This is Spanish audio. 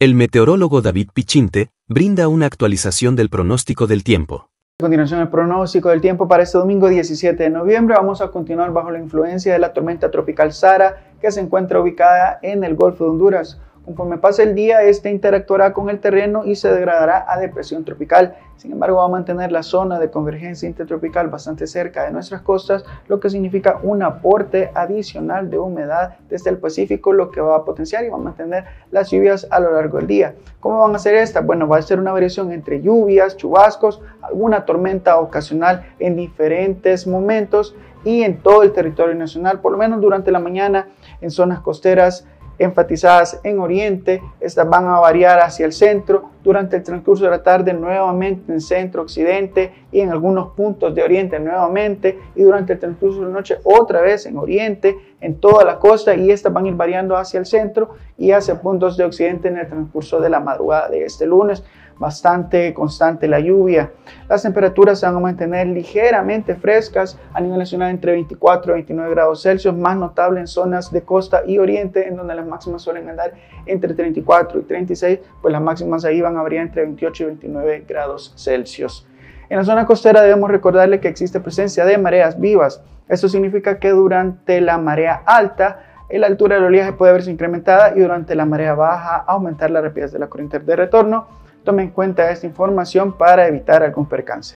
El meteorólogo David Pichinte brinda una actualización del pronóstico del tiempo. A continuación, el pronóstico del tiempo para este domingo 17 de noviembre. Vamos a continuar bajo la influencia de la tormenta tropical Sara, que se encuentra ubicada en el Golfo de Honduras. Conforme pase el día, este interactuará con el terreno y se degradará a depresión tropical. Sin embargo, va a mantener la zona de convergencia intertropical bastante cerca de nuestras costas, lo que significa un aporte adicional de humedad desde el Pacífico, lo que va a potenciar y va a mantener las lluvias a lo largo del día. ¿Cómo van a ser estas? Bueno, va a ser una variación entre lluvias, chubascos, alguna tormenta ocasional en diferentes momentos y en todo el territorio nacional, por lo menos durante la mañana en zonas costeras enfatizadas en Oriente, estas van a variar hacia el centro durante el transcurso de la tarde nuevamente en centro, occidente y en algunos puntos de Oriente nuevamente y durante el transcurso de la noche otra vez en Oriente, en toda la costa y estas van a ir variando hacia el centro y hacia puntos de Occidente en el transcurso de la madrugada de este lunes bastante constante la lluvia. Las temperaturas se van a mantener ligeramente frescas a nivel nacional entre 24 y 29 grados Celsius, más notable en zonas de costa y oriente, en donde las máximas suelen andar entre 34 y 36, pues las máximas ahí van a variar entre 28 y 29 grados Celsius. En la zona costera debemos recordarle que existe presencia de mareas vivas. Esto significa que durante la marea alta, la altura del oleaje puede verse incrementada y durante la marea baja aumentar la rapidez de la corriente de retorno Tome en cuenta esta información para evitar algún percance.